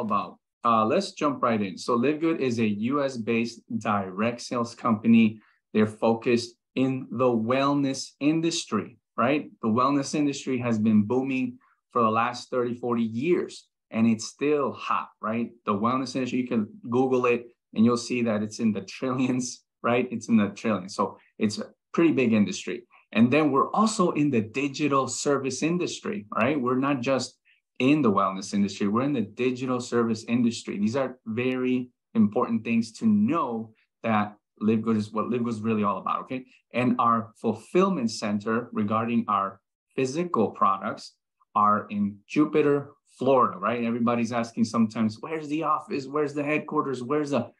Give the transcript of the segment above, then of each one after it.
all about? Uh, let's jump right in. So Live Good is a US based direct sales company. They're focused in the wellness industry, right? The wellness industry has been booming for the last 30, 40 years, and it's still hot, right? The wellness industry, you can Google it and you'll see that it's in the trillions, right? It's in the trillions. So it's a pretty big industry. And then we're also in the digital service industry, right? We're not just in the wellness industry, we're in the digital service industry. These are very important things to know that Live Good is what Live Good is really all about, okay? And our fulfillment center regarding our physical products are in Jupiter, Florida, right? Everybody's asking sometimes, where's the office? Where's the headquarters? Where's the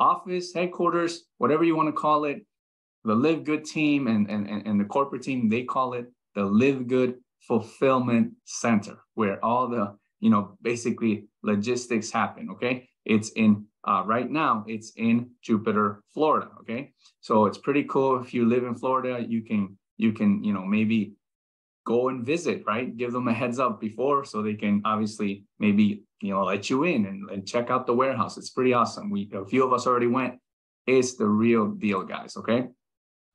office, headquarters, whatever you want to call it? The Live Good team and, and, and the corporate team, they call it the Live Good Fulfillment Center, where all the, you know, basically logistics happen, okay? It's in uh, right now, it's in Jupiter, Florida. Okay, so it's pretty cool. If you live in Florida, you can you can you know maybe go and visit, right? Give them a heads up before so they can obviously maybe you know let you in and, and check out the warehouse. It's pretty awesome. We a few of us already went. It's the real deal, guys. Okay,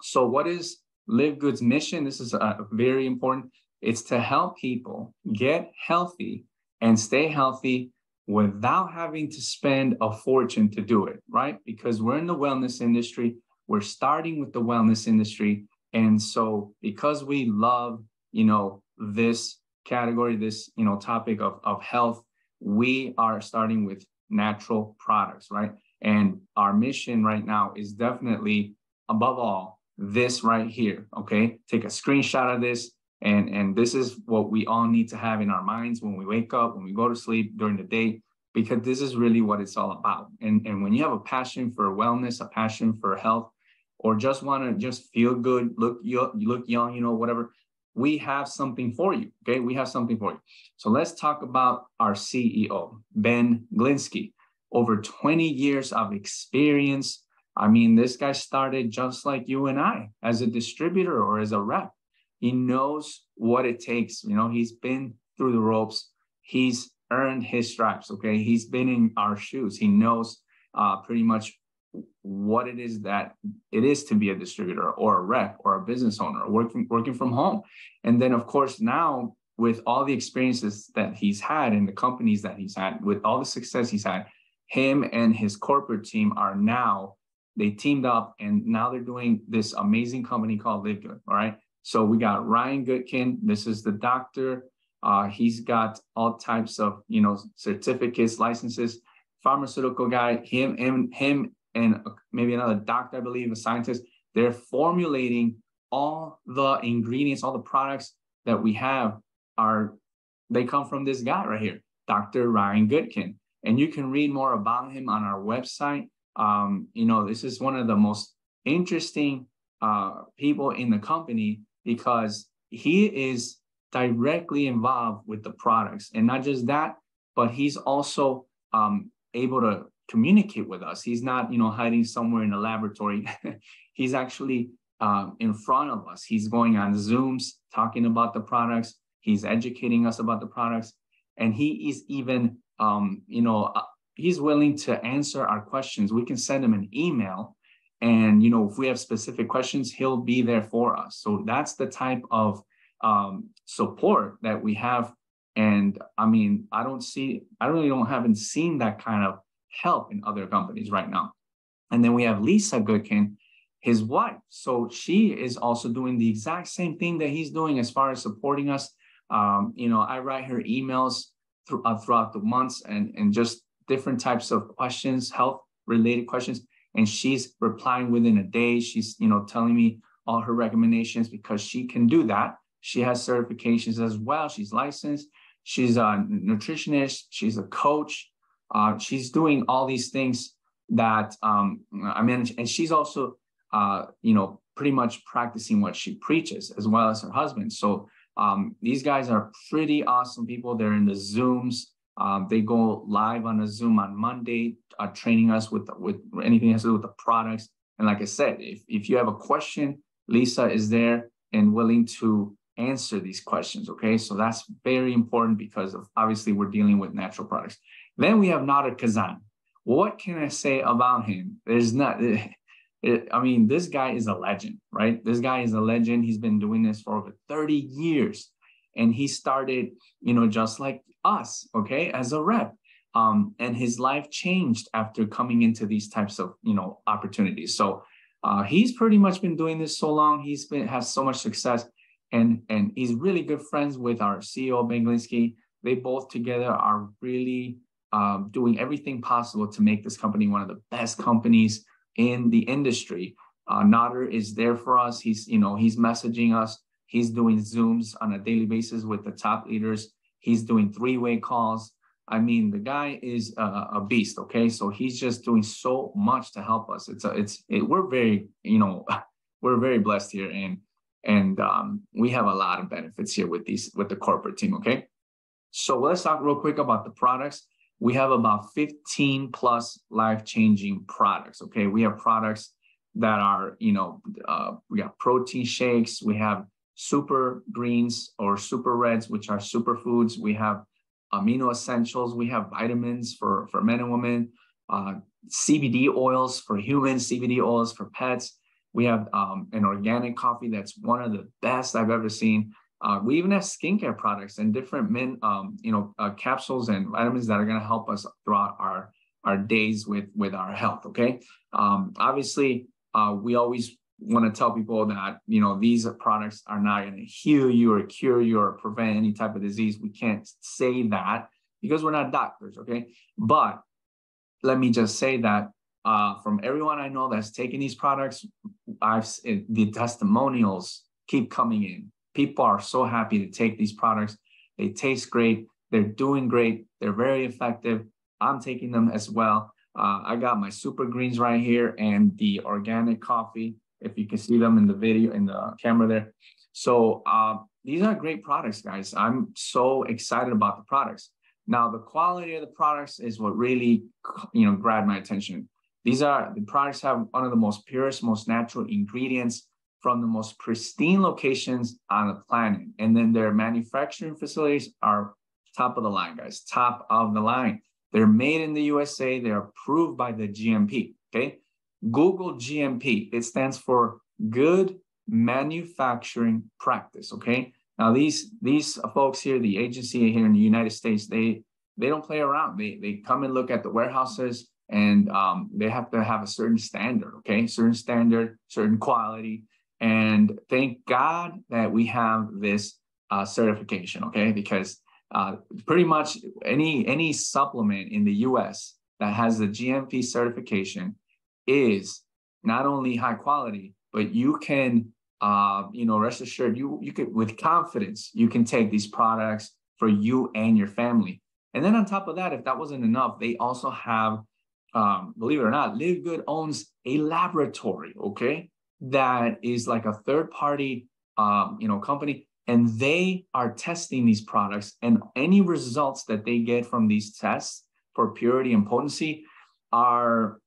so what is Live Good's mission? This is uh, very important. It's to help people get healthy and stay healthy without having to spend a fortune to do it, right? Because we're in the wellness industry, we're starting with the wellness industry. And so because we love, you know, this category, this, you know, topic of, of health, we are starting with natural products, right? And our mission right now is definitely above all this right here, okay? Take a screenshot of this, and, and this is what we all need to have in our minds when we wake up, when we go to sleep during the day, because this is really what it's all about. And, and when you have a passion for wellness, a passion for health, or just want to just feel good, look you look young, you know, whatever, we have something for you. Okay, we have something for you. So let's talk about our CEO, Ben Glinsky. Over 20 years of experience. I mean, this guy started just like you and I as a distributor or as a rep. He knows what it takes. You know, he's been through the ropes. He's earned his stripes. Okay. He's been in our shoes. He knows uh, pretty much what it is that it is to be a distributor or a rep or a business owner working working from home. And then of course now with all the experiences that he's had and the companies that he's had, with all the success he's had, him and his corporate team are now they teamed up and now they're doing this amazing company called Live Good. All right. So we got Ryan Goodkin. This is the doctor. Uh, he's got all types of, you know, certificates, licenses, pharmaceutical guy, him, him, him, and maybe another doctor, I believe, a scientist. They're formulating all the ingredients, all the products that we have are, they come from this guy right here, Dr. Ryan Goodkin. And you can read more about him on our website. Um, you know, this is one of the most interesting uh, people in the company because he is directly involved with the products. And not just that, but he's also um, able to communicate with us. He's not, you know, hiding somewhere in a laboratory. he's actually um, in front of us. He's going on Zooms, talking about the products. He's educating us about the products. And he is even, um, you know, uh, he's willing to answer our questions. We can send him an email and you know, if we have specific questions, he'll be there for us. So that's the type of um, support that we have. And I mean, I don't see, I really don't haven't seen that kind of help in other companies right now. And then we have Lisa Goodkin, his wife. So she is also doing the exact same thing that he's doing as far as supporting us. Um, you know, I write her emails uh, throughout the months and, and just different types of questions, health related questions and she's replying within a day. She's, you know, telling me all her recommendations because she can do that. She has certifications as well. She's licensed. She's a nutritionist. She's a coach. Uh, she's doing all these things that um, I manage, and she's also, uh, you know, pretty much practicing what she preaches as well as her husband. So um, these guys are pretty awesome people. They're in the Zooms. Um, they go live on a Zoom on Monday, uh, training us with with anything has to do with the products. And like I said, if if you have a question, Lisa is there and willing to answer these questions. Okay, so that's very important because of obviously we're dealing with natural products. Then we have Nader Kazan. What can I say about him? There's not. It, I mean, this guy is a legend, right? This guy is a legend. He's been doing this for over 30 years. And he started, you know, just like us, okay, as a rep. Um, and his life changed after coming into these types of, you know, opportunities. So uh, he's pretty much been doing this so long. He's been has so much success, and and he's really good friends with our CEO Ben They both together are really um, doing everything possible to make this company one of the best companies in the industry. Uh, Nader is there for us. He's you know he's messaging us. He's doing zooms on a daily basis with the top leaders. He's doing three-way calls. I mean, the guy is a, a, beast. Okay, so he's just doing so much to help us. It's a, it's it, we're very you know we're very blessed here, and and um, we have a lot of benefits here with these with the corporate team. Okay, so let's talk real quick about the products. We have about 15 plus life changing products. Okay, we have products that are you know uh, we got protein shakes. We have super greens or super reds, which are superfoods. We have amino essentials. We have vitamins for, for men and women, uh, CBD oils for humans, CBD oils for pets. We have um, an organic coffee that's one of the best I've ever seen. Uh, we even have skincare products and different min, um, you know, uh, capsules and vitamins that are going to help us throughout our our days with with our health. Okay, um, obviously, uh, we always want to tell people that you know these products are not going to heal you or cure you or prevent any type of disease. We can't say that because we're not doctors okay? But let me just say that uh, from everyone i know that's taken these products i've the testimonials keep coming in. People are so happy to take these products. They taste great. They're doing great. They're very effective. I'm taking them as well. Uh, i got my super greens right here and the organic coffee if you can see them in the video in the camera there. So uh, these are great products, guys. I'm so excited about the products. Now, the quality of the products is what really, you know, grabbed my attention. These are the products have one of the most purest, most natural ingredients from the most pristine locations on the planet. And then their manufacturing facilities are top of the line, guys, top of the line. They're made in the USA. They're approved by the GMP. Okay. Google GMP. It stands for Good Manufacturing Practice. Okay. Now these these folks here, the agency here in the United States, they they don't play around. They they come and look at the warehouses and um, they have to have a certain standard. Okay, certain standard, certain quality. And thank God that we have this uh, certification. Okay, because uh, pretty much any any supplement in the U.S. that has the GMP certification is not only high quality, but you can, uh, you know, rest assured, you you could with confidence you can take these products for you and your family. And then on top of that, if that wasn't enough, they also have, um, believe it or not, Live Good owns a laboratory, okay, that is like a third party, um, you know, company, and they are testing these products, and any results that they get from these tests for purity and potency are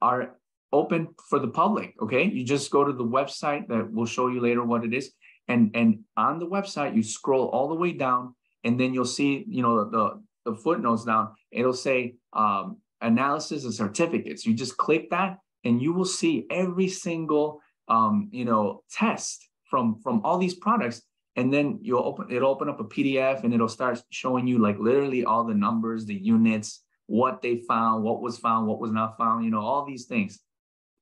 are open for the public. Okay. You just go to the website that we'll show you later what it is. And, and on the website, you scroll all the way down and then you'll see, you know, the, the footnotes down. It'll say um, analysis of certificates. You just click that and you will see every single, um, you know, test from, from all these products. And then you'll open, it'll open up a PDF and it'll start showing you like literally all the numbers, the units, what they found, what was found, what was not found, you know, all these things.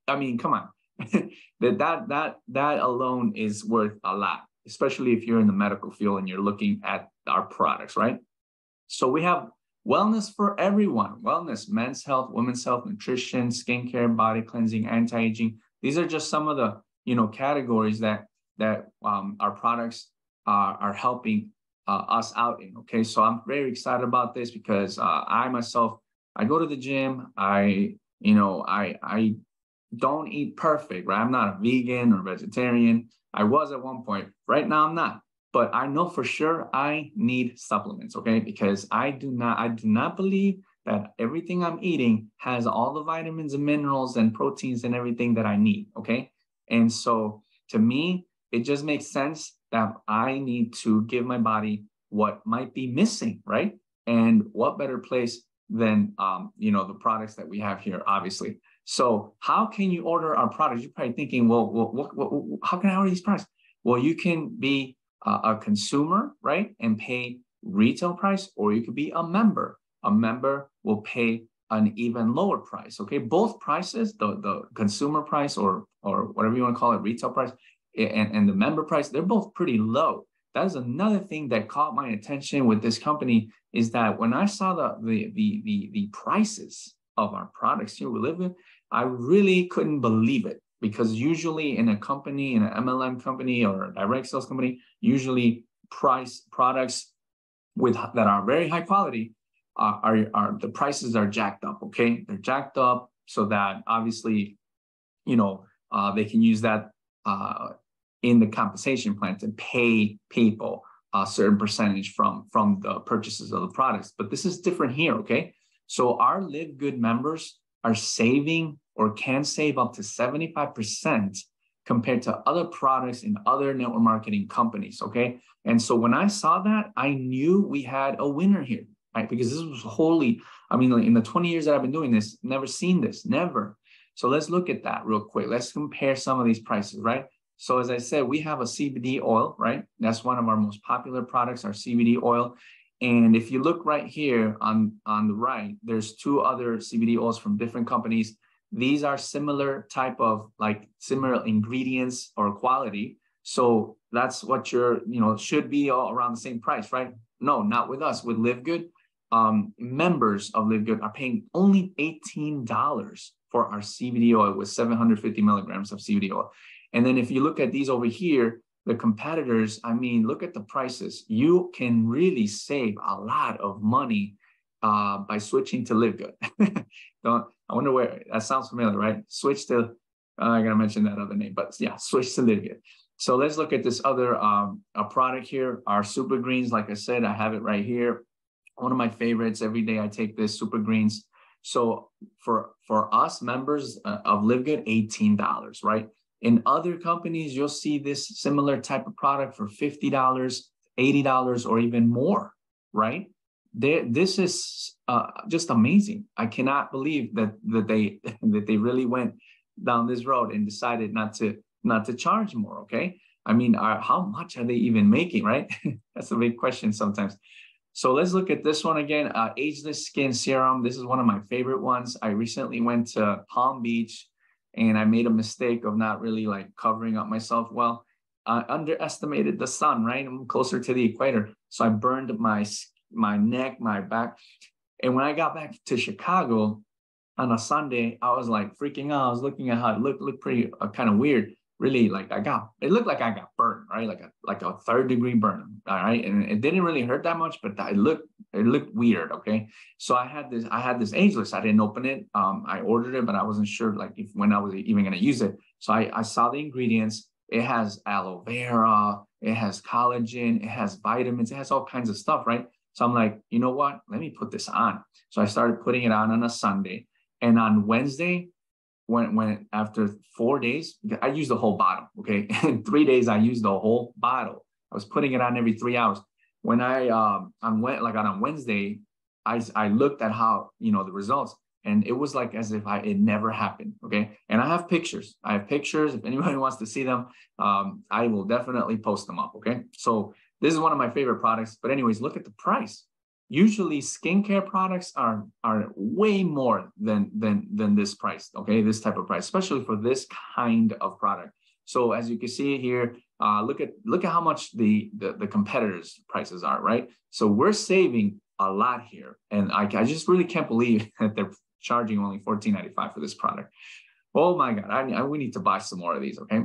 I mean, come on. that that that that alone is worth a lot, especially if you're in the medical field and you're looking at our products, right? So we have wellness for everyone. Wellness, men's health, women's health, nutrition, skincare, body cleansing, anti-aging. These are just some of the you know categories that that um, our products are, are helping uh, us out in. Okay, so I'm very excited about this because uh, I myself I go to the gym. I you know I I don't eat perfect, right? I'm not a vegan or vegetarian. I was at one point. Right now, I'm not. But I know for sure I need supplements, okay? Because I do not, I do not believe that everything I'm eating has all the vitamins and minerals and proteins and everything that I need, okay? And so to me, it just makes sense that I need to give my body what might be missing, right? And what better place than um, you know the products that we have here, obviously. So how can you order our products? You're probably thinking, well, well what, what, how can I order these products? Well, you can be a, a consumer, right, and pay retail price, or you could be a member. A member will pay an even lower price. Okay, both prices, the, the consumer price or or whatever you want to call it, retail price, and, and the member price, they're both pretty low. That is another thing that caught my attention with this company is that when I saw the the the the, the prices of our products here we live in, I really couldn't believe it because usually in a company, in an MLM company or a direct sales company, usually price products with that are very high quality are, are, are the prices are jacked up. Okay, they're jacked up so that obviously, you know, uh, they can use that uh, in the compensation plan to pay people a certain percentage from from the purchases of the products. But this is different here. Okay, so our Live Good members are saving or can save up to 75% compared to other products in other network marketing companies. Okay. And so when I saw that, I knew we had a winner here, right? Because this was wholly, I mean, in the 20 years that I've been doing this, never seen this, never. So let's look at that real quick. Let's compare some of these prices, right? So as I said, we have a CBD oil, right? That's one of our most popular products, our CBD oil. And if you look right here on, on the right, there's two other CBD oils from different companies. These are similar type of like similar ingredients or quality. So that's what your, you know, should be all around the same price, right? No, not with us. With Live Good, um, members of Live Good are paying only $18 for our CBD oil with 750 milligrams of CBD oil. And then if you look at these over here, the competitors, I mean, look at the prices. You can really save a lot of money uh, by switching to Live Good. Don't I wonder where that sounds familiar, right? Switch to uh, I gotta mention that other name, but yeah, switch to Live Good. So let's look at this other um, a product here. Our Super Greens, like I said, I have it right here. One of my favorites. Every day I take this Super Greens. So for for us members uh, of Live Good, eighteen dollars, right? In other companies, you'll see this similar type of product for $50, $80, or even more, right? They, this is uh, just amazing. I cannot believe that that they that they really went down this road and decided not to not to charge more. Okay, I mean, are, how much are they even making? Right, that's a big question sometimes. So let's look at this one again. Uh, ageless skin serum. This is one of my favorite ones. I recently went to Palm Beach and I made a mistake of not really like covering up myself well. I underestimated the sun, right? I'm closer to the equator. So I burned my my neck, my back. And when I got back to Chicago on a Sunday, I was like freaking out. I was looking at how it looked, looked pretty uh, kind of weird really like I got it looked like I got burned, right? Like a like a third degree burn. All right. And it didn't really hurt that much, but it looked it looked weird. Okay. So I had this, I had this ageless. I didn't open it. Um, I ordered it, but I wasn't sure like if when I was even gonna use it. So I, I saw the ingredients. It has aloe vera, it has collagen, it has vitamins, it has all kinds of stuff, right? So I'm like, you know what? Let me put this on. So I started putting it on on a Sunday. And on Wednesday, when when after four days, I used the whole bottle. Okay, in three days I used the whole bottle. I was putting it on every three hours. When I um on went like on Wednesday, I I looked at how you know the results, and it was like as if I it never happened. Okay, and I have pictures. I have pictures. If anybody wants to see them, um, I will definitely post them up. Okay, so this is one of my favorite products. But anyways, look at the price usually skincare products are are way more than than than this price okay? This type of price especially for this kind of product. So as you can see here uh, look at look at how much the, the the competitors prices are right? So we're saving a lot here and i, I just really can't believe that they're charging only 14.95 for this product. Oh my god I, I we need to buy some more of these okay?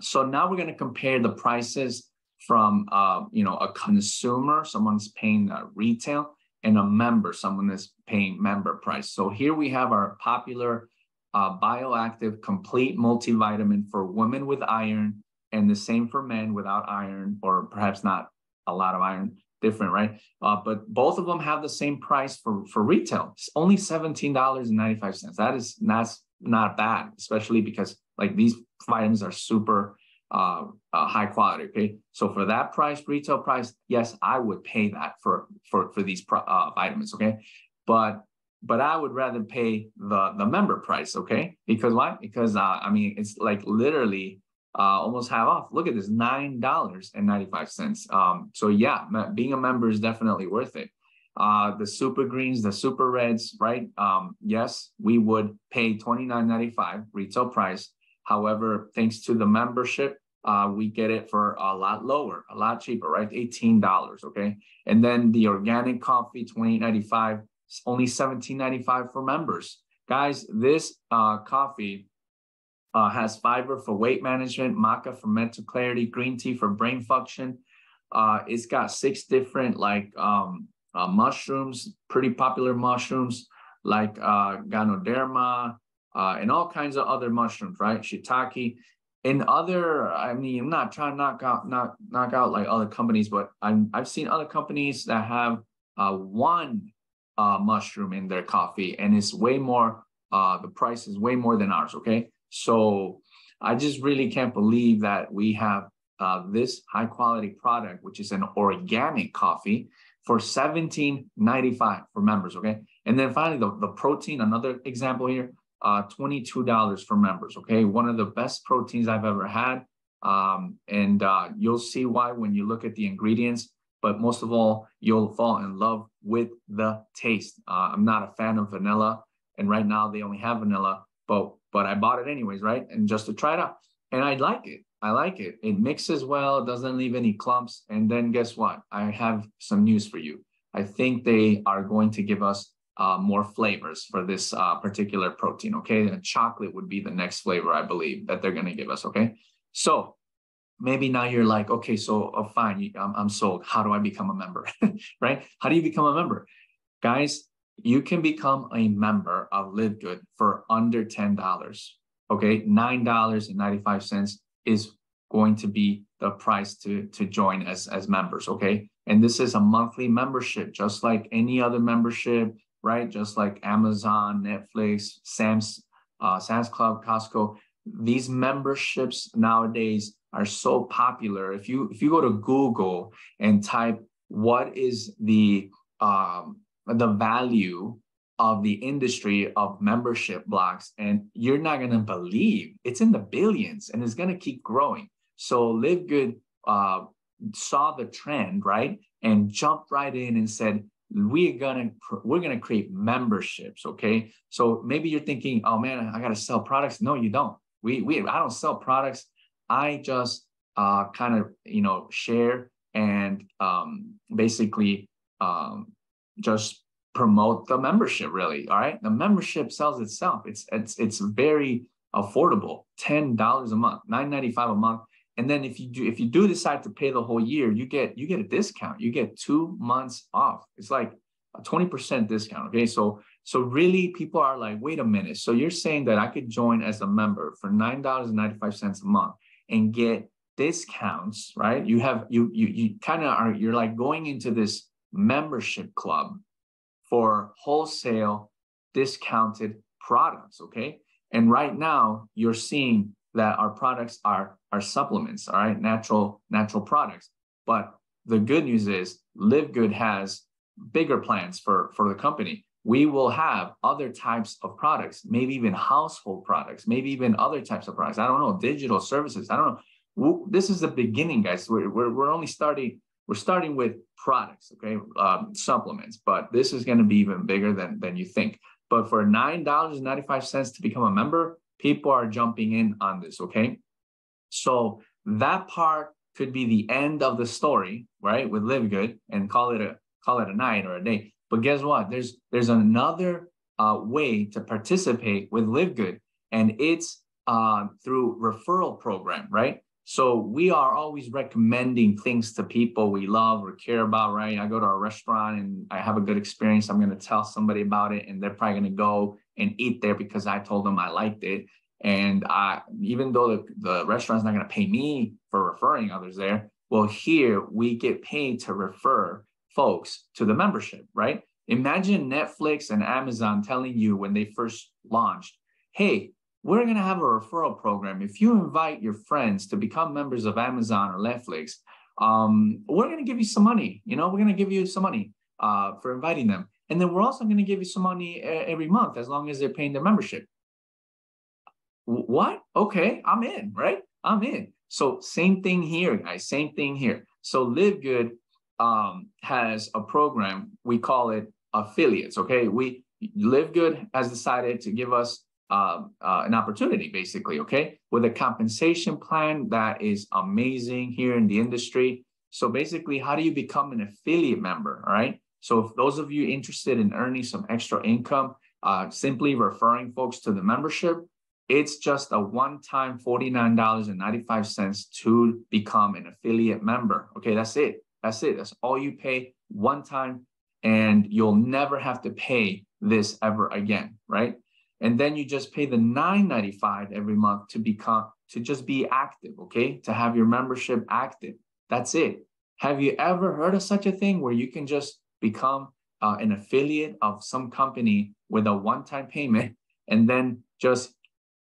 So now we're going to compare the prices from uh, you know a consumer, someone's paying uh, retail, and a member, someone is paying member price. So here we have our popular uh, bioactive complete multivitamin for women with iron, and the same for men without iron, or perhaps not a lot of iron. Different, right? Uh, but both of them have the same price for for retail. It's only seventeen dollars and ninety five cents. That is not not bad, especially because like these vitamins are super uh, uh, high quality. Okay, so for that price, retail price, yes, I would pay that for for for these uh, vitamins. Okay, but but I would rather pay the the member price, okay? Because why? Because uh, I mean, it's like literally uh, almost half off. Look at this, nine dollars and ninety five cents. Um, so yeah, being a member is definitely worth it. Uh, the super greens, the super reds, right? Um, yes, we would pay twenty nine ninety five retail price. However, thanks to the membership, uh, we get it for a lot lower, a lot cheaper, right? Eighteen dollars, okay. And then the organic coffee, twenty ninety five only $17.95 for members. Guys, this uh, coffee uh, has fiber for weight management, maca for mental clarity, green tea for brain function. Uh, it's got six different like um, uh, mushrooms, pretty popular mushrooms like uh, ganoderma uh, and all kinds of other mushrooms, right? Shiitake. and other, I mean, I'm not trying to knock out, not knock out like other companies, but I'm, I've seen other companies that have uh, one uh, mushroom in their coffee, and it's way more. Uh, the price is way more than ours. Okay, so I just really can't believe that we have uh, this high quality product, which is an organic coffee, for seventeen ninety five for members. Okay, and then finally the the protein. Another example here. Uh, $22 for members. Okay. One of the best proteins I've ever had. Um, and uh, you'll see why when you look at the ingredients but most of all, you'll fall in love with the taste. Uh, I'm not a fan of vanilla, and right now they only have vanilla, but but I bought it anyways, right? And just to try it out, and I like it. I like it. It mixes well, it doesn't leave any clumps. And then guess what? I have some news for you. I think they are going to give us uh, more flavors for this uh, particular protein. Okay, and chocolate would be the next flavor, I believe, that they're going to give us. Okay, so maybe now you're like, okay, so oh, fine, I'm, I'm sold. How do I become a member? right? How do you become a member? Guys, you can become a member of Live Good for under $10. Okay, $9.95 is going to be the price to, to join as, as members. Okay. And this is a monthly membership, just like any other membership, right? Just like Amazon, Netflix, Sam's, uh, Sam's Club, Costco. These memberships nowadays are so popular. If you if you go to Google and type what is the um, the value of the industry of membership blocks, and you're not gonna believe it's in the billions, and it's gonna keep growing. So Live Good uh, saw the trend right and jumped right in and said we're gonna we're gonna create memberships okay so maybe you're thinking oh man i gotta sell products no you don't we we i don't sell products I just uh, kind of you know share and um, basically um, just promote the membership. Really, all right. The membership sells itself. It's it's it's very affordable. Ten dollars a month, nine ninety five a month. And then if you do if you do decide to pay the whole year, you get you get a discount. You get two months off. It's like a 20% discount. Okay. So so really people are like, wait a minute. So you're saying that I could join as a member for $9.95 a month and get discounts, right? You have you you you kind of are you're like going into this membership club for wholesale discounted products, okay? And right now you're seeing that our products are are supplements, all right, natural natural products. But the good news is Live Good has bigger plans for for the company we will have other types of products, maybe even household products, maybe even other types of products. I don't know, digital services. I don't know. This is the beginning, guys. We're, we're, we're only starting, we're starting with products, okay, um, supplements, but this is going to be even bigger than, than you think. But for $9.95 to become a member, people are jumping in on this, okay? So that part could be the end of the story, right? With Live Good and call it a call it a night or a day. But guess what? There's there's another uh, way to participate with Live Good, and it's uh, through referral program, right? So we are always recommending things to people we love or care about, right? I go to a restaurant and I have a good experience. I'm going to tell somebody about it, and they're probably going to go and eat there because I told them I liked it. And I, even though the, the restaurant's not going to pay me for referring others there, well, here we get paid to refer folks to the membership, right? Imagine Netflix and Amazon telling you when they first launched, hey, we're going to have a referral program. If you invite your friends to become members of Amazon or Netflix, um, we're going to give you some money. You know, we're going to give you some money uh, for inviting them. And then we're also going to give you some money every month as long as they're paying their membership. What? Okay, I'm in, right? I'm in. So same thing here, guys. Same thing here. So Live Good um, has a program. We call it affiliates. Okay, we Live Good has decided to give us uh, uh, an opportunity, basically. Okay, with a compensation plan that is amazing here in the industry. So basically, how do you become an affiliate member? All right. So if those of you interested in earning some extra income, uh, simply referring folks to the membership, it's just a one-time $49.95 to become an affiliate member. Okay, that's it. That's it. That's all you pay one time, and you'll never have to pay this ever again, right? And then you just pay the $9.95 every month to become to just be active, okay? To have your membership active. That's it. Have you ever heard of such a thing where you can just become uh, an affiliate of some company with a one-time payment and then just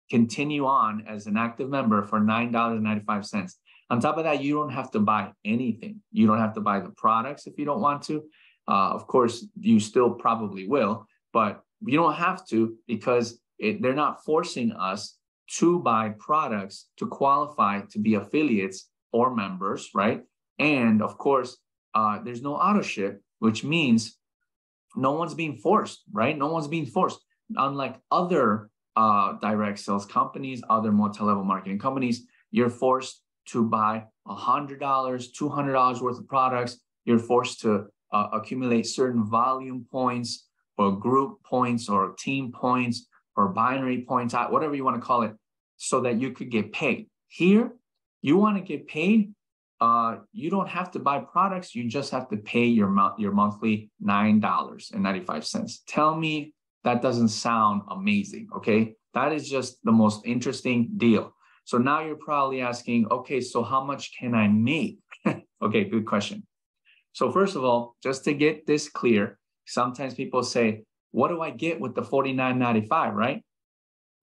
continue on as an active member for $9.95. On top of that, you don't have to buy anything. You don't have to buy the products if you don't want to. Uh, of course, you still probably will, but you don't have to because it, they're not forcing us to buy products to qualify to be affiliates or members, right? And of course, uh, there's no auto ship, which means no one's being forced, right? No one's being forced. Unlike other uh, direct sales companies, other multi-level marketing companies, you're forced to buy $100, $200 worth of products. You're forced to uh, accumulate certain volume points or group points or team points or binary points, whatever you want to call it, so that you could get paid. Here, you want to get paid, uh, you don't have to buy products. You just have to pay your, your monthly $9.95. Tell me that doesn't sound amazing, okay? That is just the most interesting deal. So now you're probably asking, okay, so how much can I make? okay, good question. So first of all, just to get this clear, sometimes people say, what do I get with the $49.95, right?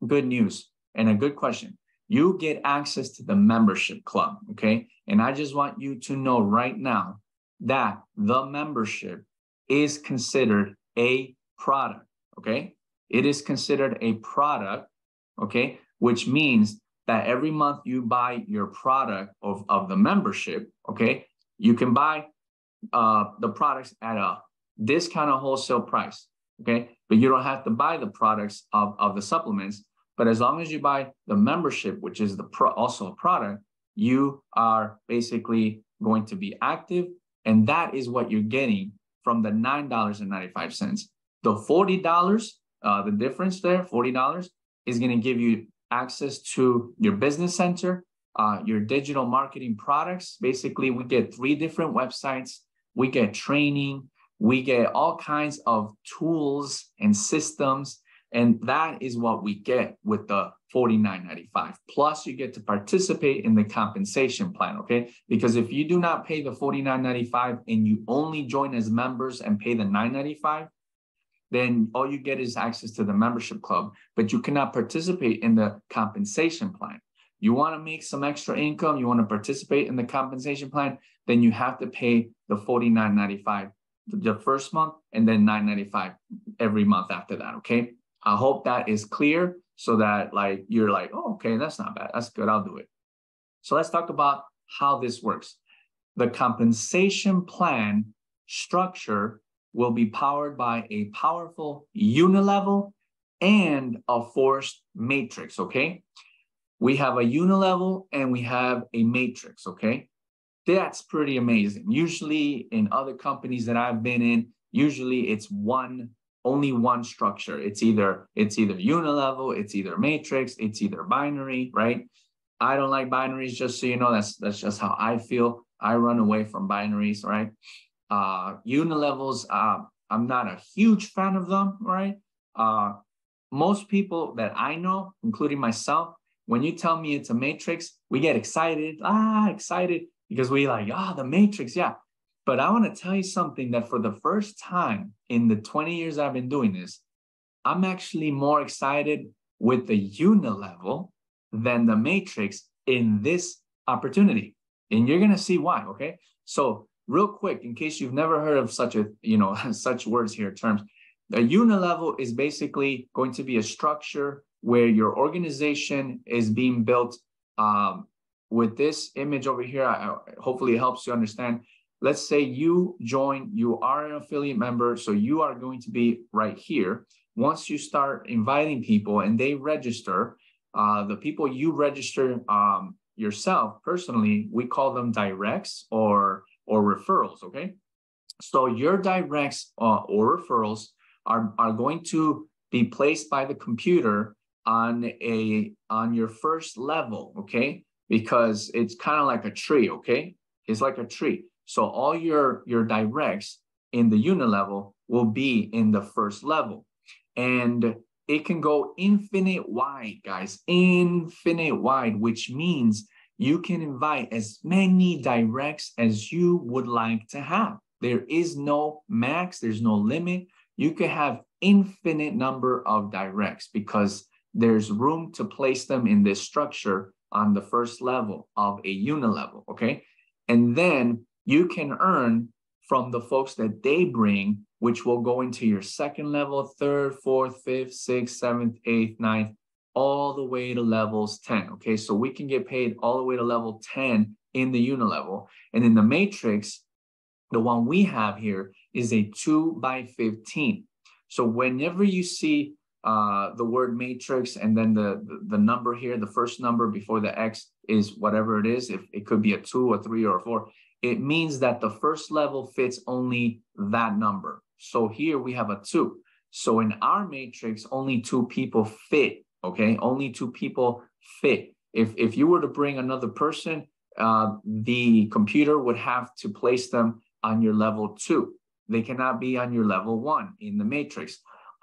Good news and a good question. You get access to the membership club, okay? And I just want you to know right now that the membership is considered a product okay? It is considered a product, okay? Which means that every month you buy your product of, of the membership, okay? You can buy uh, the products at a discounted wholesale price, okay? But you don't have to buy the products of, of the supplements. But as long as you buy the membership, which is the pro, also a product, you are basically going to be active. And that is what you're getting from the $9.95. The $40, uh, the difference there, $40, is going to give you access to your business center, uh, your digital marketing products. Basically, we get three different websites, we get training, we get all kinds of tools and systems. And that is what we get with the $49.95. Plus, you get to participate in the compensation plan, okay? Because if you do not pay the $49.95 and you only join as members and pay the $9.95, then all you get is access to the membership club, but you cannot participate in the compensation plan. You want to make some extra income, you want to participate in the compensation plan, then you have to pay the $49.95 the first month and then $9.95 every month after that. Okay. I hope that is clear so that like you're like, oh, okay, that's not bad. That's good. I'll do it. So let's talk about how this works. The compensation plan structure will be powered by a powerful unilevel and a forced matrix, okay? We have a unilevel and we have a matrix, okay? That's pretty amazing. Usually in other companies that I've been in, usually it's one only one structure. It's either it's either unilevel, it's either matrix, it's either binary, right? I don't like binaries, just so you know. That's that's just how I feel. I run away from binaries, right? Uh, unilevels, uh, I'm not a huge fan of them, right? Uh, most people that I know, including myself, when you tell me it's a matrix, we get excited, ah, excited because we like, ah, oh, the matrix, yeah. But I want to tell you something that for the first time in the 20 years I've been doing this, I'm actually more excited with the unilevel than the matrix in this opportunity. And you're going to see why, okay? So real quick, in case you've never heard of such a, you know, such words here, terms, A unilevel is basically going to be a structure where your organization is being built um, with this image over here. I, hopefully it helps you understand. Let's say you join, you are an affiliate member, so you are going to be right here. Once you start inviting people and they register, uh, the people you register um, yourself personally, we call them directs or or referrals. Okay, so your directs uh, or referrals are are going to be placed by the computer on a on your first level. Okay, because it's kind of like a tree. Okay, it's like a tree. So all your your directs in the unilevel will be in the first level, and it can go infinite wide, guys, infinite wide, which means you can invite as many directs as you would like to have. There is no max, there's no limit. You can have infinite number of directs because there's room to place them in this structure on the first level of a unilevel, okay? And then you can earn from the folks that they bring, which will go into your second level, third, fourth, fifth, sixth, seventh, eighth, ninth, all the way to levels 10. Okay, so we can get paid all the way to level 10 in the unilevel. And in the matrix, the one we have here is a 2 by 15. So whenever you see uh, the word matrix and then the, the, the number here, the first number before the X is whatever it is, if it could be a two, a three, or a four, it means that the first level fits only that number. So here we have a two. So in our matrix, only two people fit. Okay, only two people fit. If if you were to bring another person, uh, the computer would have to place them on your level two. They cannot be on your level one in the matrix.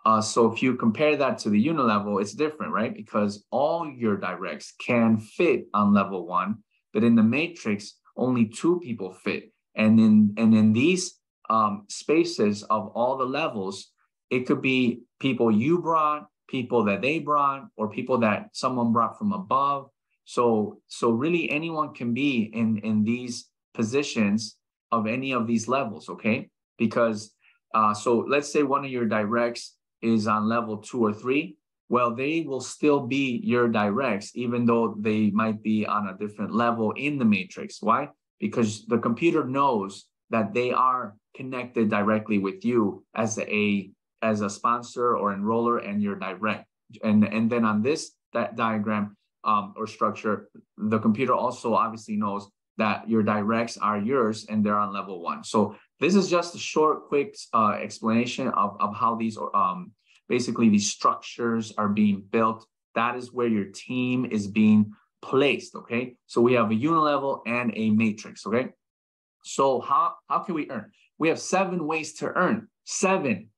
Uh, so if you compare that to the unilevel, it's different, right? Because all your directs can fit on level one, but in the matrix, only two people fit. And in and in these um, spaces of all the levels, it could be people you brought, people that they brought, or people that someone brought from above. So so really anyone can be in in these positions of any of these levels, okay? Because uh, so let's say one of your directs is on level two or three. Well, they will still be your directs, even though they might be on a different level in the matrix. Why? Because the computer knows that they are connected directly with you as a as a sponsor or enroller and your direct. And, and then on this that diagram um, or structure, the computer also obviously knows that your directs are yours and they're on level one. So this is just a short, quick uh, explanation of, of how these um, basically these structures are being built. That is where your team is being placed, okay? So we have a unilevel and a matrix, okay? So how, how can we earn? We have seven ways to earn, seven.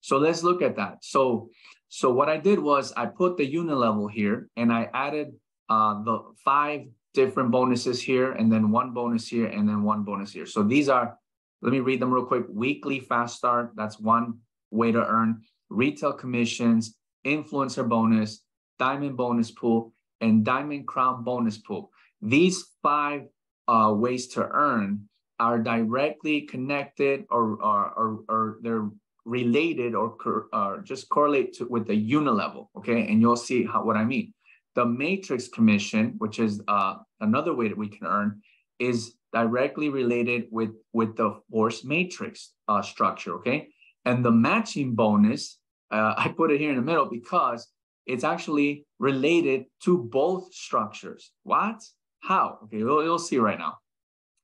So let's look at that. So, so what I did was I put the unilevel here and I added uh, the five different bonuses here and then one bonus here and then one bonus here. So these are, let me read them real quick. Weekly fast start, that's one way to earn. Retail commissions, influencer bonus, diamond bonus pool, and diamond crown bonus pool. These five uh, ways to earn are directly connected or, or, or, or they're related or, or just correlate to, with the unilevel, okay? And you'll see how, what I mean. The matrix commission, which is uh, another way that we can earn, is directly related with, with the force matrix uh, structure, okay? And the matching bonus, uh, I put it here in the middle because it's actually related to both structures. What? How? Okay, you'll, you'll see right now.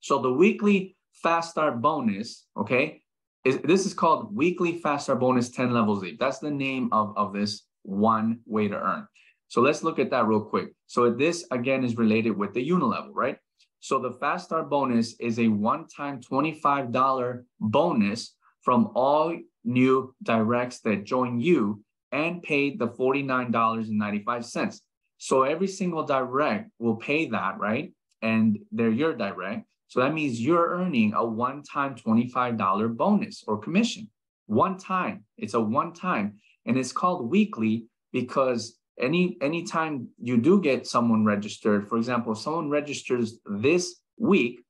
So the weekly fast start bonus, okay, is, this is called weekly fast start bonus 10 levels deep. That's the name of, of this one way to earn. So let's look at that real quick. So this again is related with the unilevel, right? So the fast start bonus is a one-time $25 bonus from all new directs that join you and paid the $49.95. So every single direct will pay that, right? And they're your direct. So that means you're earning a one time $25 bonus or commission. One time. It's a one time. And it's called weekly because any anytime you do get someone registered, for example, if someone registers this week,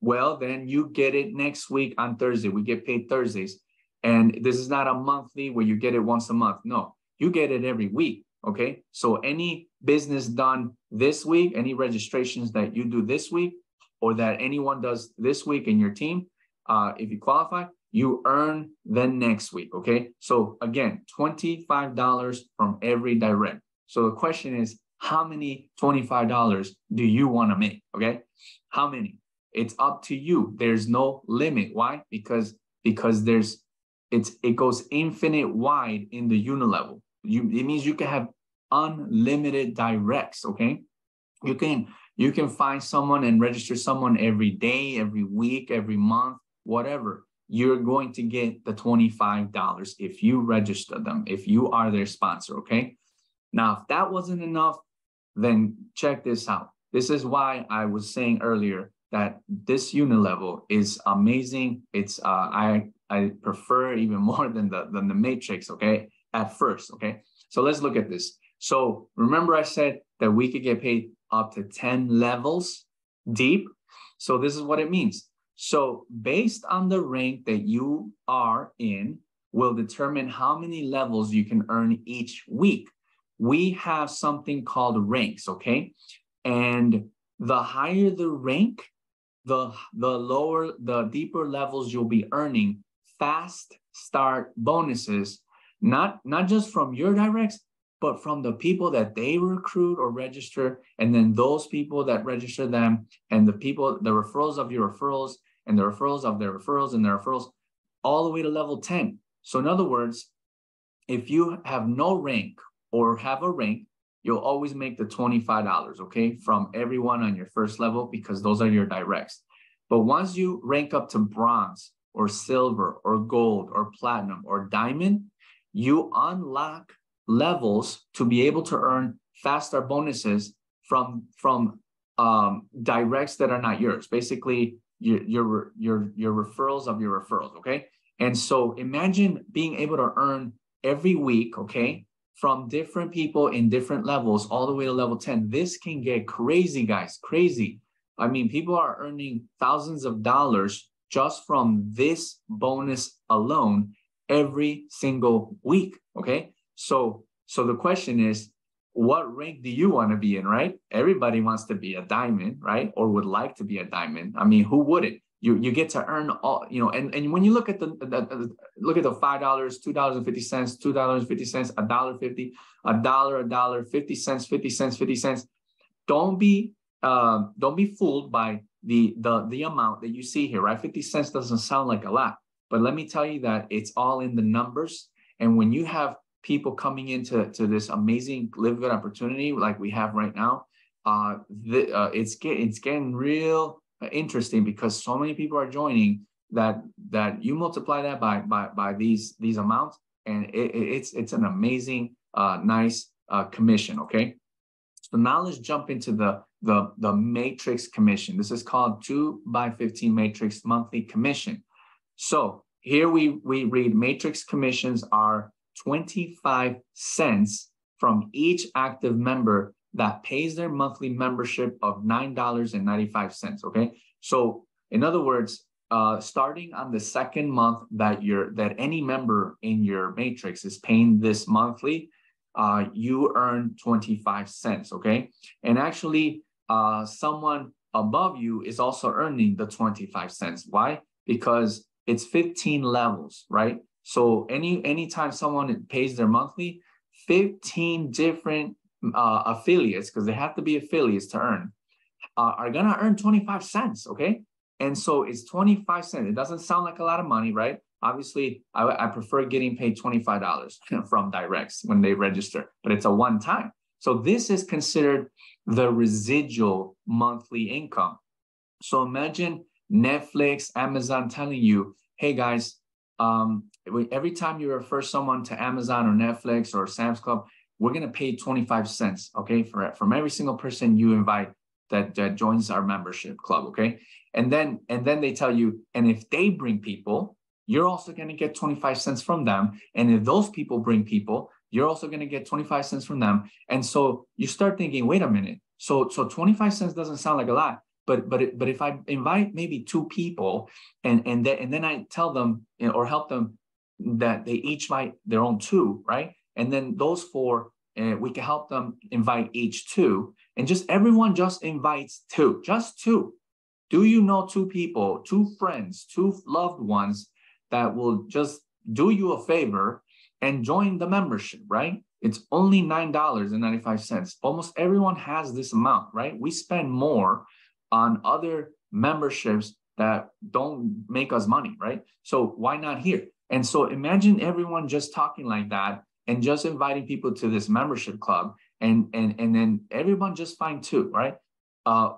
well, then you get it next week on Thursday. We get paid Thursdays. And this is not a monthly where you get it once a month. No, you get it every week. Okay. So any business done this week, any registrations that you do this week, or that anyone does this week in your team, uh, if you qualify, you earn the next week. Okay. So again, $25 from every direct. So the question is, how many $25 do you want to make? Okay. How many? It's up to you. There's no limit. Why? Because because there's it's it goes infinite wide in the unilevel. You it means you can have unlimited directs. Okay. You can you can find someone and register someone every day, every week, every month, whatever. You're going to get the $25 if you register them, if you are their sponsor. Okay. Now, if that wasn't enough, then check this out. This is why I was saying earlier that this unilevel is amazing. It's uh, I I prefer even more than the than the matrix. Okay, at first. Okay, so let's look at this. So remember, I said that we could get paid up to ten levels deep. So this is what it means. So based on the rank that you are in, will determine how many levels you can earn each week we have something called ranks, okay? And the higher the rank, the, the lower, the deeper levels you'll be earning fast start bonuses, not, not just from your directs, but from the people that they recruit or register, and then those people that register them, and the people, the referrals of your referrals, and the referrals of their referrals and their referrals, all the way to level 10. So, in other words, if you have no rank or have a rank, you'll always make the $25, okay, from everyone on your first level because those are your directs. But once you rank up to bronze or silver or gold or platinum or diamond, you unlock levels to be able to earn fast start bonuses from from um, directs that are not yours. Basically, your your your your referrals of your referrals. Okay, and so imagine being able to earn every week. Okay, from different people in different levels all the way to level 10. This can get crazy, guys, crazy. I mean, people are earning thousands of dollars just from this bonus alone every single week. Okay. So, so the question is, what rank do you want to be in, right? Everybody wants to be a diamond, right? Or would like to be a diamond. I mean, who wouldn't? You you get to earn all you know and, and when you look at the, the, look at the five dollars two dollars and fifty cents two dollars and fifty cents a dollar fifty a dollar a dollar fifty cents fifty cents fifty cents don't be uh, don't be fooled by the the the amount that you see here right? 50 cents doesn't sound like a lot but let me tell you that it's all in the numbers. And when you have people coming into to this amazing LiveGood opportunity like we have right now uh, the, uh it's get, it's getting real interesting because so many people are joining that that you multiply that by by by these these amounts and it, it's it's an amazing uh nice uh commission okay? So now let's jump into the the the matrix commission. This is called 2 by 15 matrix monthly commission. So here we we read matrix commissions are 25 cents from each active member that pays their monthly membership of $9.95. Okay. So, in other words, uh, starting on the second month that you're that any member in your matrix is paying this monthly, uh, you earn 25 cents. Okay. And actually, uh, someone above you is also earning the 25 cents. Why? Because it's 15 levels, right? So any anytime someone pays their monthly, 15 different uh, affiliates, because they have to be affiliates to earn, uh, are gonna earn 25 cents, okay? And so it's 25 cents. It doesn't sound like a lot of money, right? Obviously, I, I prefer getting paid $25 from directs when they register, but it's a one time. So this is considered the residual monthly income. So imagine Netflix, Amazon telling you, hey guys, um, every time you refer someone to Amazon or Netflix or Sam's Club, we're going to pay 25 cents, okay, for from every single person you invite that, that joins our membership club, okay? And then and then they tell you, and if they bring people, you're also going to get 25 cents from them. And if those people bring people, you're also going to get 25 cents from them. And so you start thinking, wait a minute. So so 25 cents doesn't sound like a lot, but but but if I invite maybe two people and and then and then I tell them or help them that they each invite their own two, right? And then those four, uh, we can help them invite each two. And just everyone just invites two, just two. Do you know two people, two friends, two loved ones that will just do you a favor and join the membership, right? It's only $9.95. Almost everyone has this amount, right? We spend more on other memberships that don't make us money, right? So why not here? And so imagine everyone just talking like that and just inviting people to this membership club and and and then everyone just find two, right? Uh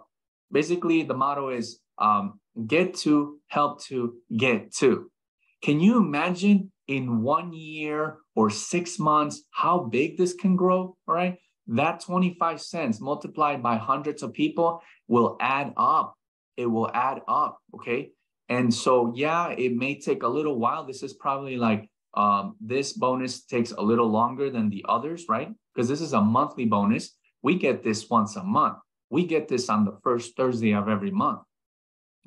basically the motto is um get to help to get to. Can you imagine in one year or six months how big this can grow? All right. That 25 cents multiplied by hundreds of people will add up. It will add up. Okay. And so, yeah, it may take a little while. This is probably like um, this bonus takes a little longer than the others, right? Because this is a monthly bonus. We get this once a month. We get this on the first Thursday of every month.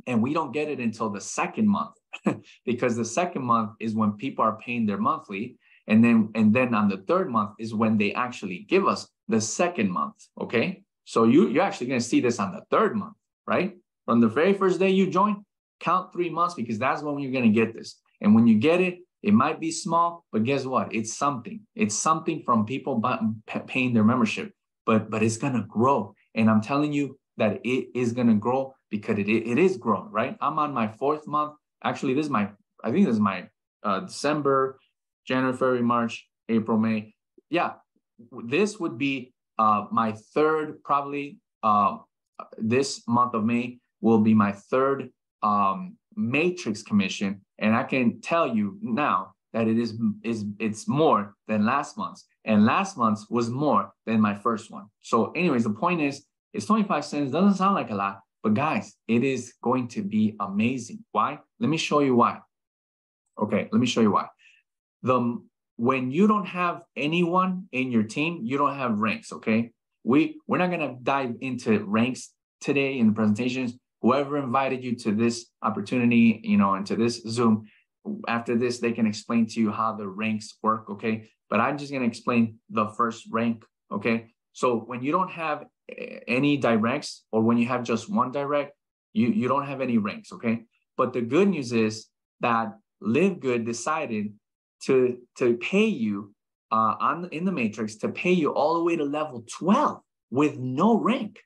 And we don't get it until the second month. because the second month is when people are paying their monthly and then and then on the third month is when they actually give us the second month okay so you you're actually going to see this on the third month right from the very first day you join count three months because that's when you're going to get this and when you get it it might be small but guess what? It's something. It's something from people paying their membership but but it's going to grow. And i'm telling you that it is going to grow because it, it is growing right? I'm on my fourth month. Actually this is my i think this is my uh, december january february march april may. Yeah this would be uh, my third probably uh, this month of may will be my third um, matrix commission and i can tell you now that it is is it's more than last month's and last month's was more than my first one so anyways the point is it's 25 cents doesn't sound like a lot but guys, it is going to be amazing. Why? Let me show you why. Okay, let me show you why. The when you don't have anyone in your team, you don't have ranks. Okay, we we're not gonna dive into ranks today in the presentations. Whoever invited you to this opportunity, you know, into this Zoom, after this, they can explain to you how the ranks work. Okay, but I'm just gonna explain the first rank. Okay, so when you don't have any directs or when you have just one direct, you, you don't have any ranks, okay? But the good news is that LiveGood decided to, to pay you uh, on in the matrix to pay you all the way to level 12 with no rank.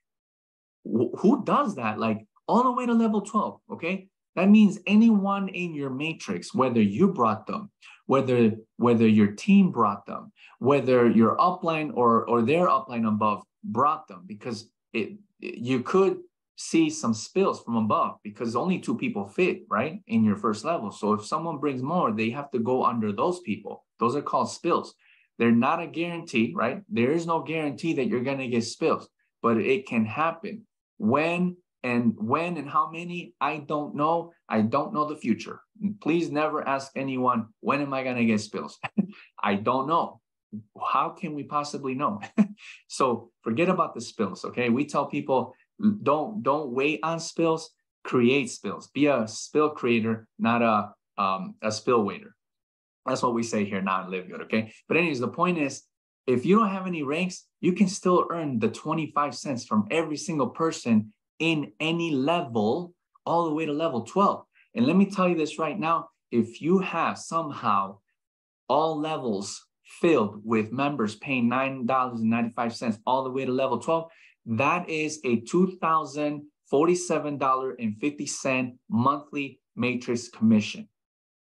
who does that? Like all the way to level 12, okay? That means anyone in your matrix, whether you brought them, whether whether your team brought them, whether your upline or or their upline above brought them, because it you could see some spills from above because only two people fit right in your first level. So if someone brings more, they have to go under those people. Those are called spills. They're not a guarantee, right? There is no guarantee that you're going to get spills, but it can happen when and when and how many, I don't know. I don't know the future. Please never ask anyone, when am I going to get spills? I don't know. How can we possibly know? so forget about the spills, okay? We tell people don't don't wait on spills, create spills. Be a spill creator, not a um, a spill waiter. That's what we say here, not LiveGood, okay? But anyways, the point is, if you don't have any ranks, you can still earn the 25 cents from every single person in any level all the way to level 12. And let me tell you this right now if you have somehow all levels filled with members paying $9.95 all the way to level 12, that is a $2,047.50 monthly matrix commission.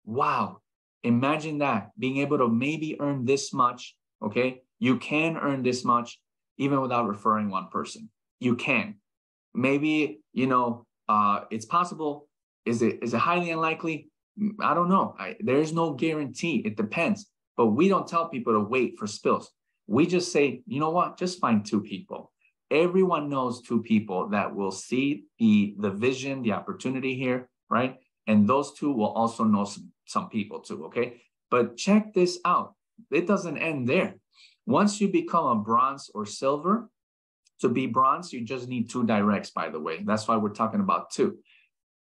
Wow. Imagine that being able to maybe earn this much. Okay. You can earn this much even without referring one person. You can maybe you know uh, it's possible. Is it is it highly unlikely? I don't know. I, there's no guarantee. It depends. But we don't tell people to wait for spills. We just say, you know what? Just find two people. Everyone knows two people that will see the the vision, the opportunity here, right? And those two will also know some, some people too. Okay. But check this out. It doesn't end there. Once you become a bronze or silver, to be bronze, you just need two directs, by the way. That's why we're talking about two.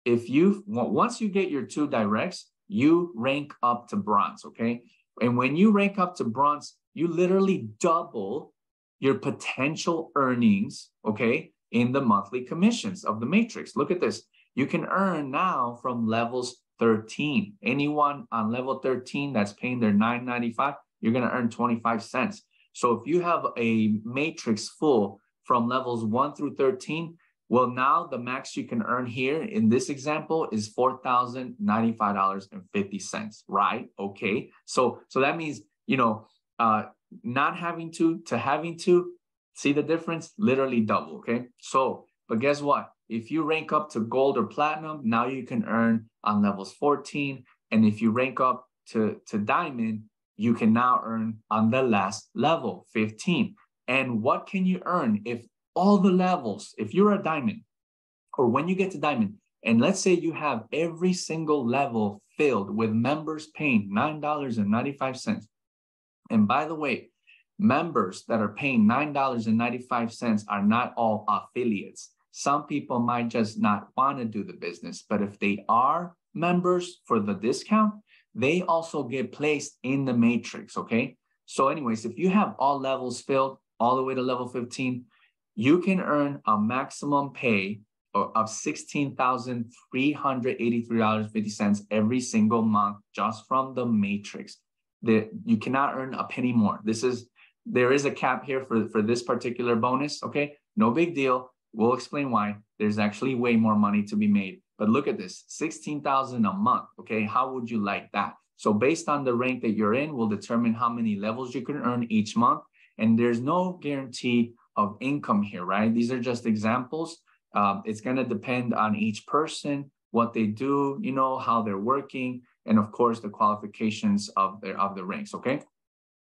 If you once you get your two directs, you rank up to bronze, okay? And when you rank up to bronze, you literally double your potential earnings, okay, in the monthly commissions of the matrix. Look at this. You can earn now from levels 13. Anyone on level 13 that's paying their 9.95, you're going to earn 25 cents. So if you have a matrix full from levels 1 through 13, well, now the max you can earn here in this example is $4,095.50, right? Okay. So, so that means, you know, uh, not having to to having to see the difference, literally double. Okay. So, but guess what? If you rank up to gold or platinum, now you can earn on levels 14. And if you rank up to, to diamond, you can now earn on the last level, 15. And what can you earn if all the levels, if you're a diamond, or when you get to diamond, and let's say you have every single level filled with members paying $9.95. And by the way, members that are paying $9.95 are not all affiliates. Some people might just not want to do the business, but if they are members for the discount, they also get placed in the matrix. Okay. So, anyways, if you have all levels filled all the way to level 15, you can earn a maximum pay of $16,383.50 every single month just from the matrix. The, you cannot earn a penny more. This is there is a cap here for, for this particular bonus. Okay, no big deal. We'll explain why. There's actually way more money to be made. But look at this, 16,000 a month. Okay, how would you like that? So based on the rank that you're in will determine how many levels you can earn each month. And there's no guarantee of income here, right? These are just examples. Um, it's going to depend on each person, what they do, you know, how they're working, and of course the qualifications of the of the ranks. Okay.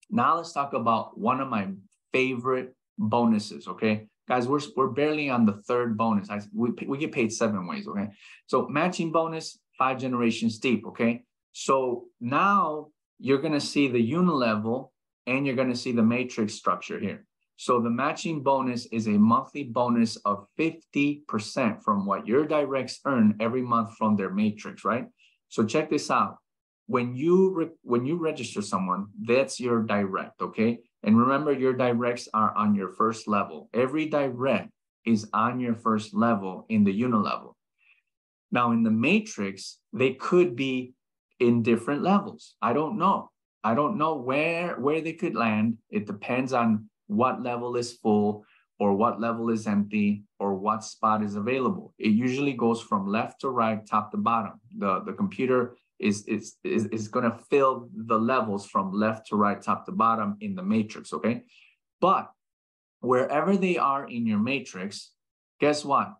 Now let's talk about one of my favorite bonuses. Okay, guys, we're we're barely on the third bonus. I, we we get paid seven ways. Okay, so matching bonus, five generations deep. Okay, so now you're gonna see the unilevel and you're gonna see the matrix structure here. So the matching bonus is a monthly bonus of 50% from what your directs earn every month from their matrix, right? So check this out. When you when you register someone, that's your direct, okay? And remember your directs are on your first level. Every direct is on your first level in the unilevel. Now in the matrix, they could be in different levels. I don't know. I don't know where where they could land. It depends on what level is full or what level is empty or what spot is available. It usually goes from left to right, top to bottom. The, the computer is, is, is, is going to fill the levels from left to right, top to bottom in the matrix, okay? But wherever they are in your matrix, guess what?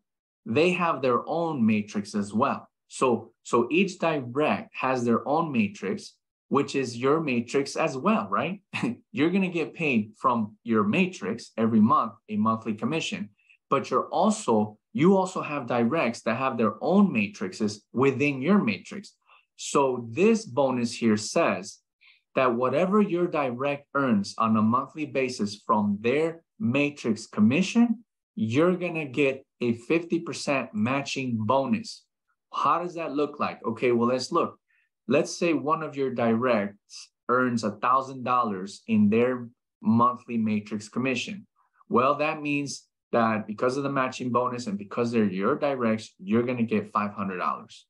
They have their own matrix as well. So, so each direct has their own matrix which is your matrix as well, right? you're going to get paid from your matrix every month, a monthly commission, but you're also, you also have directs that have their own matrices within your matrix. So this bonus here says that whatever your direct earns on a monthly basis from their matrix commission, you're going to get a 50% matching bonus. How does that look like? Okay, well, let's look let's say one of your directs earns a thousand dollars in their monthly matrix commission. Well, that means that because of the matching bonus and because they're your directs, you're going to get $500.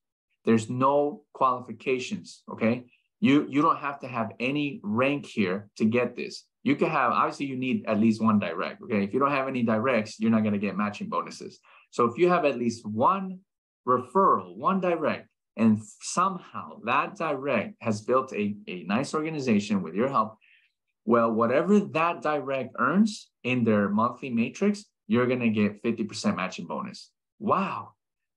There's no qualifications. Okay. You, you don't have to have any rank here to get this. You can have, obviously, you need at least one direct. Okay. If you don't have any directs, you're not going to get matching bonuses. So if you have at least one referral, one direct, and somehow that direct has built a, a nice organization with your help. Well, whatever that direct earns in their monthly matrix, you're going to get 50% matching bonus. Wow.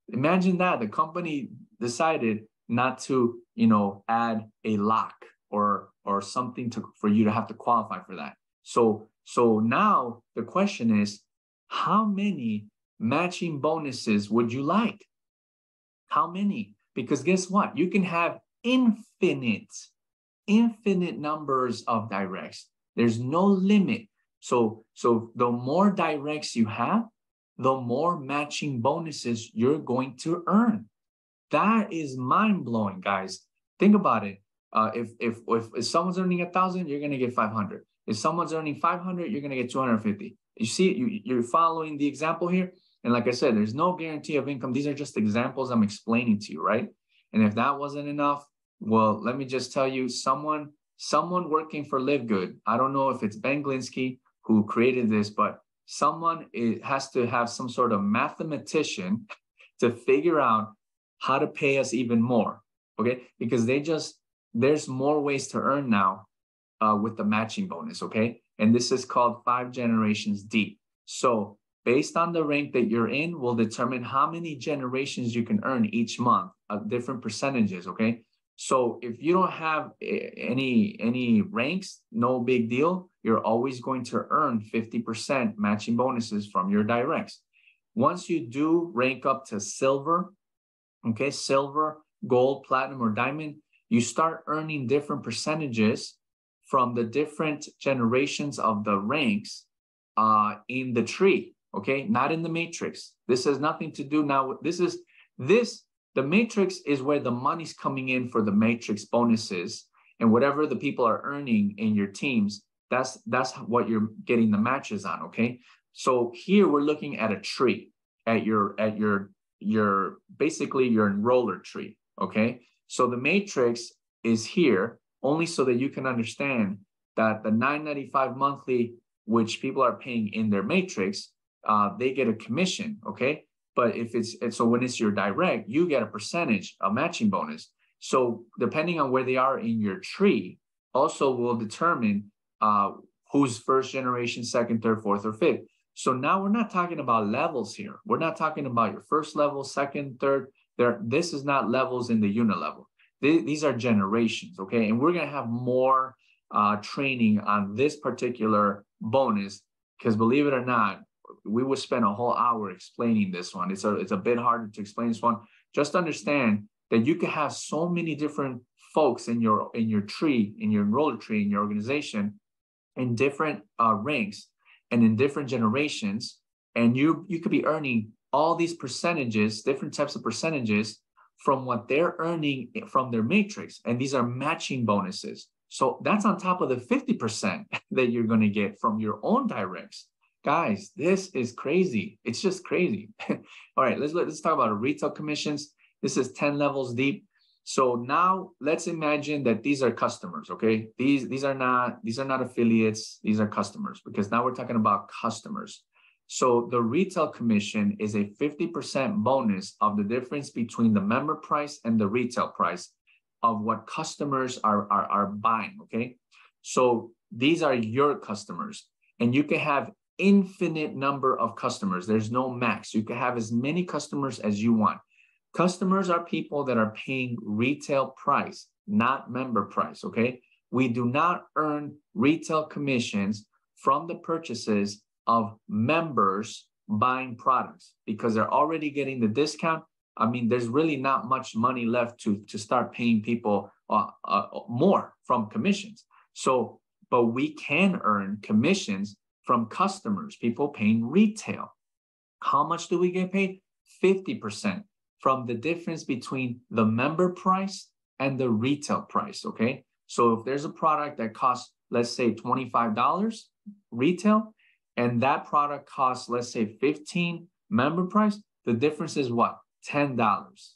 Imagine that the company decided not to, you know, add a lock or or something to for you to have to qualify for that. So so now the question is how many matching bonuses would you like? How many? Because guess what? You can have infinite, infinite numbers of directs. There's no limit. So, so the more directs you have, the more matching bonuses you're going to earn. That is mind blowing, guys. Think about it. Uh, if, if, if, if someone's earning a thousand, you're going to get 500. If someone's earning 500, you're going to get 250. You see, you, you're following the example here. And like I said, there's no guarantee of income. These are just examples I'm explaining to you, right? And if that wasn't enough, well, let me just tell you, someone, someone working for LiveGood. I don't know if it's Ben Glinsky who created this, but someone it has to have some sort of mathematician to figure out how to pay us even more. Okay, because they just there's more ways to earn now uh, with the matching bonus. Okay, and this is called five generations deep. So based on the rank that you're in will determine how many generations you can earn each month of different percentages okay? So if you don't have any any ranks no big deal. You're always going to earn 50% matching bonuses from your directs. Once you do rank up to silver okay silver gold platinum or diamond you start earning different percentages from the different generations of the ranks uh, in the tree okay not in the matrix. This has nothing to do now this is this the matrix is where the money's coming in for the matrix bonuses and whatever the people are earning in your teams that's that's what you're getting the matches on okay? So here we're looking at a tree at your at your your basically your enroller tree okay? So the matrix is here only so that you can understand that the 995 monthly which people are paying in their matrix uh, they get a commission, okay? But if it's, it's so when it's your direct, you get a percentage, a matching bonus. So depending on where they are in your tree, also will determine uh, who's first generation, second, third, fourth, or fifth. So now we're not talking about levels here. We're not talking about your first level, second, third. There, this is not levels in the unilevel. these are generations, okay? And we're gonna have more uh, training on this particular bonus because believe it or not, we would spend a whole hour explaining this one. It's a it's a bit harder to explain this one. Just understand that you can have so many different folks in your in your tree, in your enroller tree, in your organization, in different uh, ranks and in different generations, and you you could be earning all these percentages, different types of percentages from what they're earning from their matrix, and these are matching bonuses. So that's on top of the 50% that you're going to get from your own directs guys, this is crazy. It's just crazy. All right, let's let's talk about retail commissions. This is 10 levels deep. So now let's imagine that these are customers, okay? These these are not these are not affiliates, these are customers because now we're talking about customers. So the retail commission is a 50% bonus of the difference between the member price and the retail price of what customers are, are, are buying, okay? So these are your customers and you can have infinite number of customers. There's no max. You can have as many customers as you want. Customers are people that are paying retail price, not member price. Okay. We do not earn retail commissions from the purchases of members buying products because they're already getting the discount. I mean, there's really not much money left to, to start paying people uh, uh, more from commissions. So, but we can earn commissions from customers, people paying retail. How much do we get paid? 50% from the difference between the member price and the retail price. Okay. So if there's a product that costs, let's say $25 retail, and that product costs, let's say 15 member price, the difference is what? $10.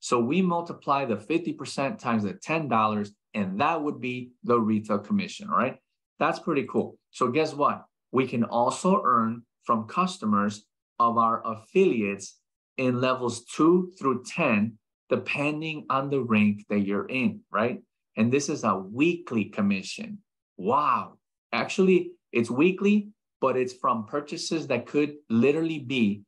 So we multiply the 50% times the $10, and that would be the retail commission, right? That's pretty cool. So guess what? We can also earn from customers of our affiliates in levels two through 10, depending on the rank that you're in, right? And this is a weekly commission. Wow. Actually, it's weekly, but it's from purchases that could literally be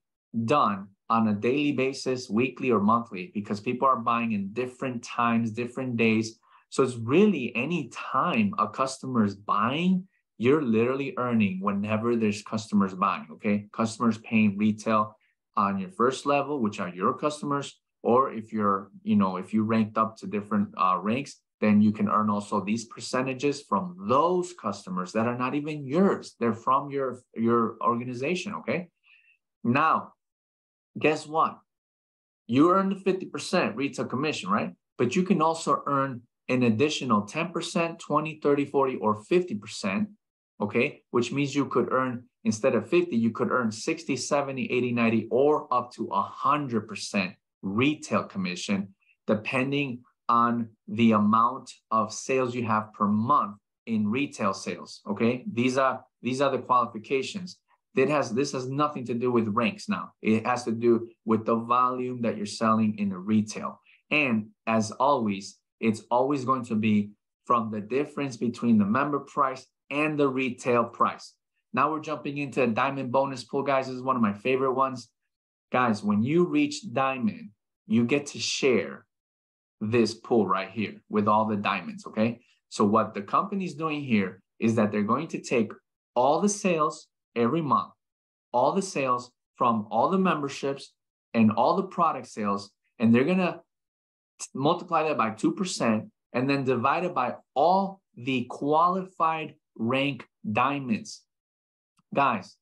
done on a daily basis, weekly or monthly, because people are buying in different times, different days. So it's really any time a customer is buying, you're literally earning whenever there's customers buying, okay? Customers paying retail on your first level, which are your customers, or if you're, you know, if you ranked up to different uh, ranks, then you can earn also these percentages from those customers that are not even yours. They're from your, your organization, okay? Now, guess what? You earn the 50% retail commission, right? but you can also earn an additional 10%, 20, 30, 40, or 50%. Okay. Which means you could earn instead of 50, you could earn 60, 70, 80, 90, or up to 100% retail commission, depending on the amount of sales you have per month in retail sales. Okay. These are these are the qualifications. It has this has nothing to do with ranks now. It has to do with the volume that you're selling in the retail. And as always, it's always going to be from the difference between the member price and the retail price. Now we're jumping into a diamond bonus pool, guys. This is one of my favorite ones. Guys, when you reach diamond, you get to share this pool right here with all the diamonds, okay? So what the company's doing here is that they're going to take all the sales every month, all the sales from all the memberships and all the product sales, and they're gonna multiply that by 2% and then divide it by all the qualified rank diamonds. Guys,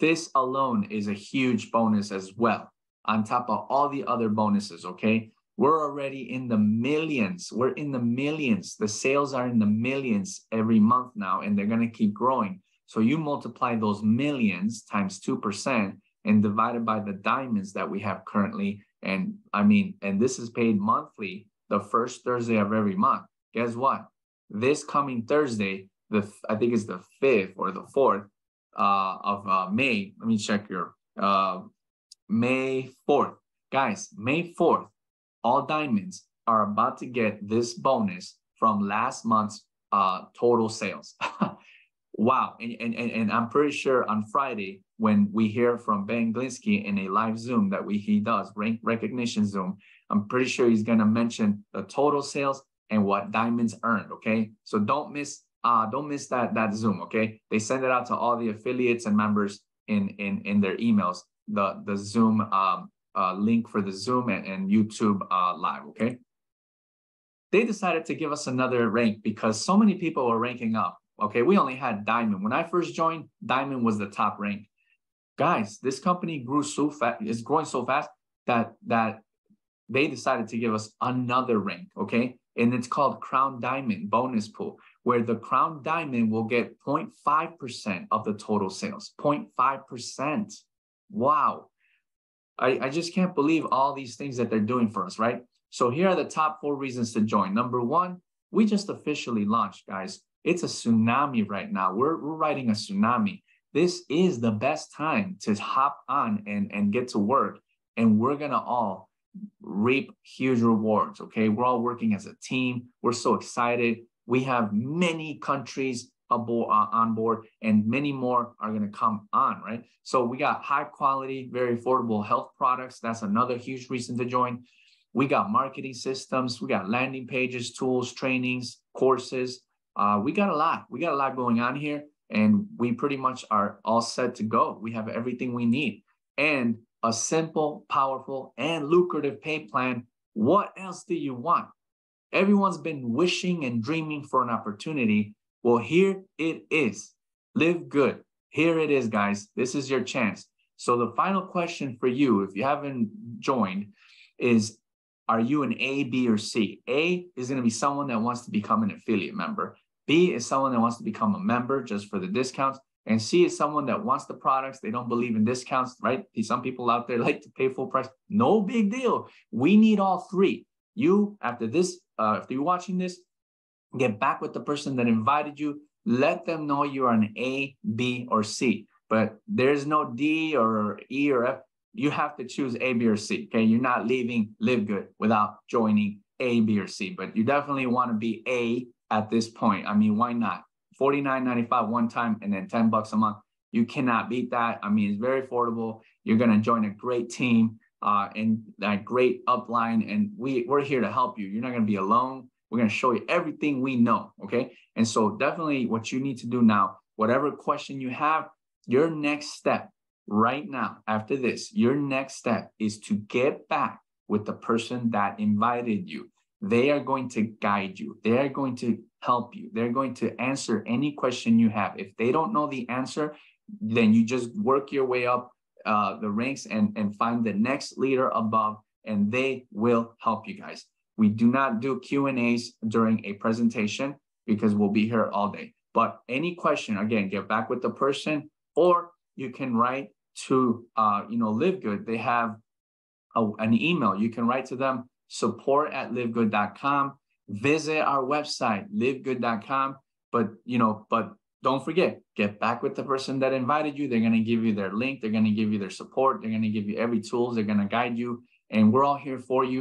this alone is a huge bonus as well, on top of all the other bonuses, okay? We're already in the millions. We're in the millions. The sales are in the millions every month now, and they're going to keep growing. So you multiply those millions times 2% and divided by the diamonds that we have currently. And I mean, and this is paid monthly, the first Thursday of every month. Guess what? This coming Thursday, the I think it's the fifth or the fourth uh, of uh, May. Let me check here. Uh, May 4th. Guys, May 4th, all diamonds are about to get this bonus from last month's uh, total sales. wow. And, and, and I'm pretty sure on Friday, when we hear from Ben Glinsky in a live Zoom that we he does, rank recognition Zoom, I'm pretty sure he's going to mention the total sales and what diamonds earned. Okay. So don't miss uh, don't miss that that Zoom. Okay. They send it out to all the affiliates and members in in in their emails. The the Zoom um, uh, link for the Zoom and, and YouTube uh, live. Okay. They decided to give us another rank because so many people were ranking up. Okay, we only had Diamond. When I first joined, Diamond was the top rank. Guys, this company grew so fast, is growing so fast that that they decided to give us another rank. Okay, and it's called Crown Diamond Bonus Pool where the crown diamond will get 0.5% of the total sales. 0.5%. Wow. I, I just can't believe all these things that they're doing for us, right? So here are the top four reasons to join. Number one, we just officially launched, guys. It's a tsunami right now. We're, we're riding a tsunami. This is the best time to hop on and, and get to work. And we're going to all reap huge rewards. Okay. We're all working as a team. We're so excited. We have many countries aboard, uh, on board and many more are going to come on, right? So we got high quality, very affordable health products. That's another huge reason to join. We got marketing systems, we got landing pages, tools, trainings, courses. Uh, we got a lot. We got a lot going on here, and we pretty much are all set to go. We have everything we need and a simple, powerful, and lucrative pay plan. What else do you want? Everyone's been wishing and dreaming for an opportunity. Well, here it is. LiveGood. Here it is, guys. This is your chance. So, the final question for you, if you haven't joined, is Are you an A, B, or C? A is going to be someone that wants to become an affiliate member. B is someone that wants to become a member just for the discounts. And C is someone that wants the products. They don't believe in discounts, right? Some people out there like to pay full price. No big deal. We need all three. You, after this uh, if you're watching this, get back with the person that invited you. Let them know you're an A, B, or C. But there's no D or E or F. You have to choose A, B, or C. Okay. You're not leaving LiveGood without joining A, B, or C. But you definitely want to be A at this point. I mean, why not? $49.95 one time and then 10 bucks a month. You cannot beat that. I mean, it's very affordable. You're going to join a great team uh, and that great upline. And we, we're here to help you. You're not going to be alone. We're going to show you everything we know. Okay. And so, definitely, what you need to do now, whatever question you have, your next step right now, after this, your next step is to get back with the person that invited you. They are going to guide you, they are going to help you, they're going to answer any question you have. If they don't know the answer, then you just work your way up uh, the ranks and, and find the next leader above, and they will help you guys. We do not do Q and A's during a presentation because we'll be here all day. But any question, again, get back with the person, or you can write to, uh, you know, LiveGood. They have a, an email. You can write to them support at livegood.com. Visit our website, livegood.com. But, you know, but don't forget, get back with the person that invited you. They're going to give you their link. They're going to give you their support. They're going to give you every tools. They're going to guide you. And we're all here for you.